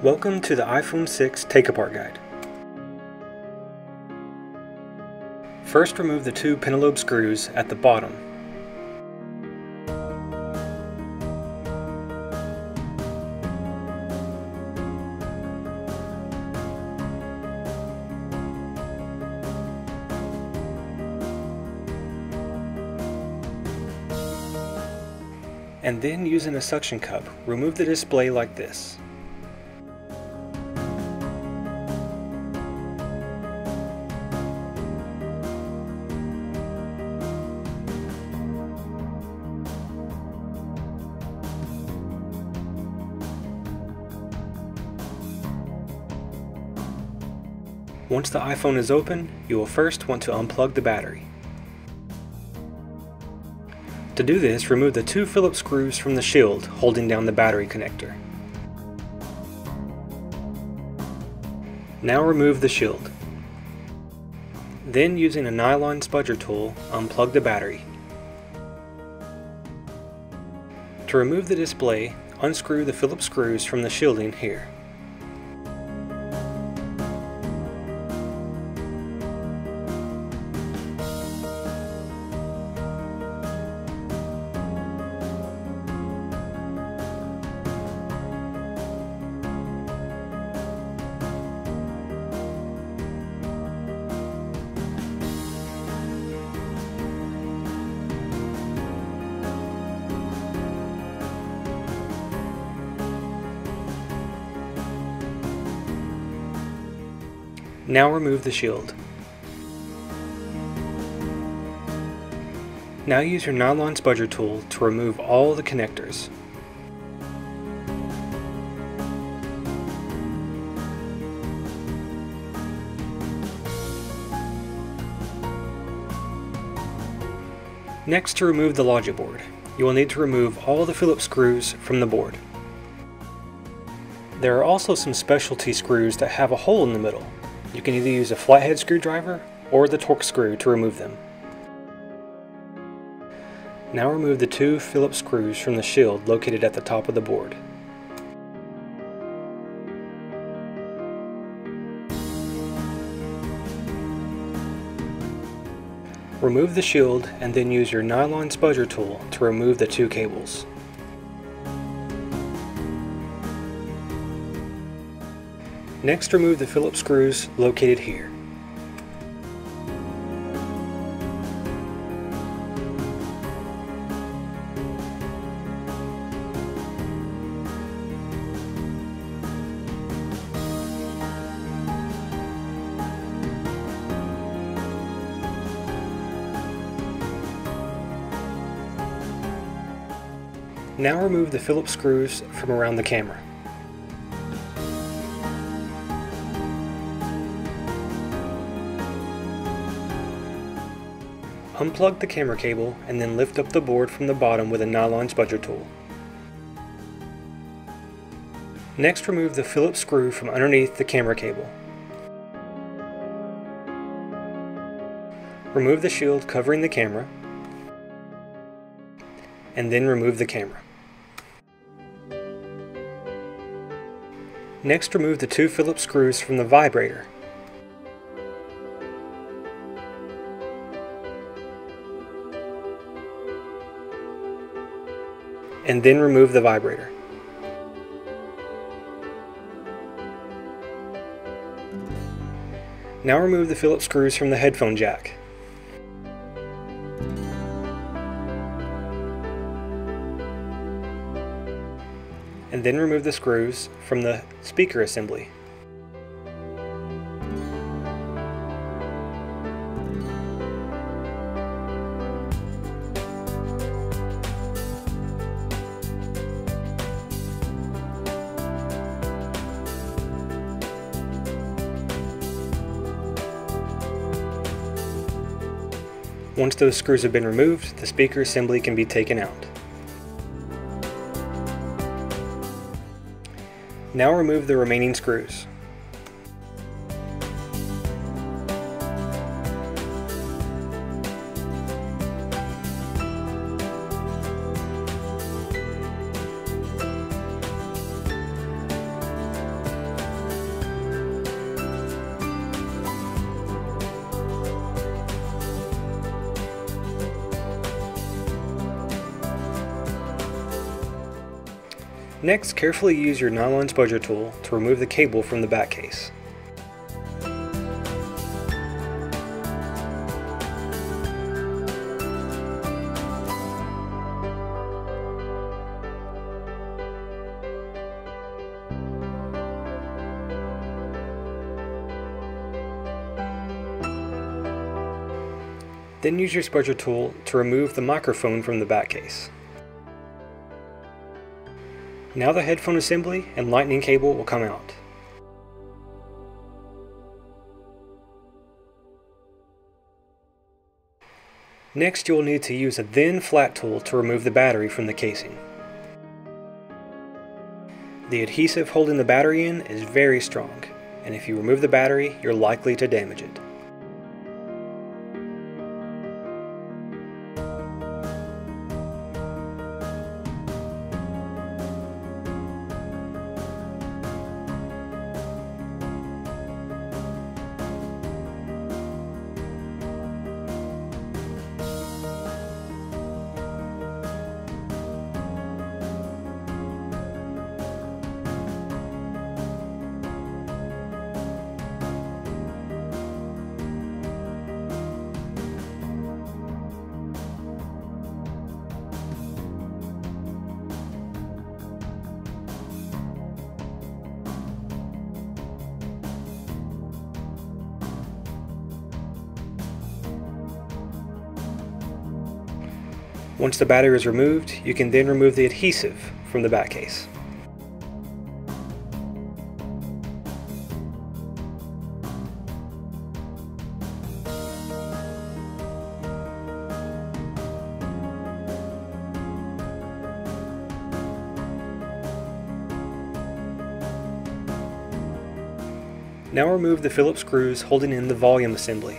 Welcome to the iPhone 6 Take Apart Guide. First remove the two pentalobe screws at the bottom. And then using a suction cup, remove the display like this. Once the iPhone is open, you will first want to unplug the battery. To do this, remove the two Phillips screws from the shield holding down the battery connector. Now remove the shield. Then using a nylon spudger tool, unplug the battery. To remove the display, unscrew the Phillips screws from the shielding here. Now remove the shield. Now use your nylon spudger tool to remove all the connectors. Next to remove the logic board, you will need to remove all the Phillips screws from the board. There are also some specialty screws that have a hole in the middle, you can either use a flathead screwdriver or the Torx screw to remove them. Now remove the two Phillips screws from the shield located at the top of the board. Remove the shield and then use your nylon spudger tool to remove the two cables. Next remove the Phillips screws located here. Now remove the Phillips screws from around the camera. Unplug the camera cable and then lift up the board from the bottom with a nylon spudger tool. Next remove the Phillips screw from underneath the camera cable. Remove the shield covering the camera and then remove the camera. Next remove the two Phillips screws from the vibrator and then remove the vibrator. Now remove the Phillips screws from the headphone jack. And then remove the screws from the speaker assembly. Once those screws have been removed, the speaker assembly can be taken out. Now remove the remaining screws. Next, carefully use your nylon spudger tool to remove the cable from the back case. Then use your spudger tool to remove the microphone from the back case. Now the headphone assembly and lightning cable will come out. Next you will need to use a thin flat tool to remove the battery from the casing. The adhesive holding the battery in is very strong, and if you remove the battery, you're likely to damage it. Once the battery is removed, you can then remove the adhesive from the back case. Now remove the Phillips screws holding in the volume assembly.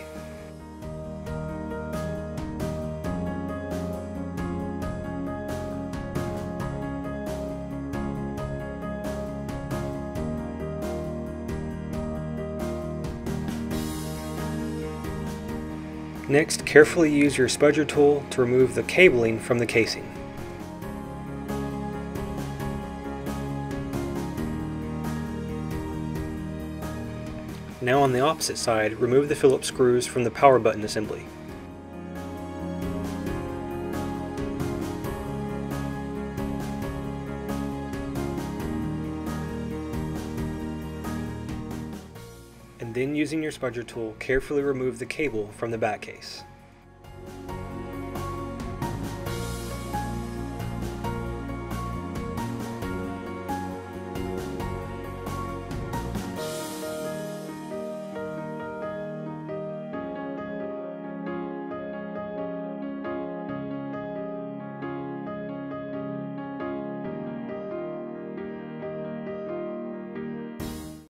Next, carefully use your spudger tool to remove the cabling from the casing. Now on the opposite side, remove the Phillips screws from the power button assembly. And then using your spudger tool, carefully remove the cable from the back case.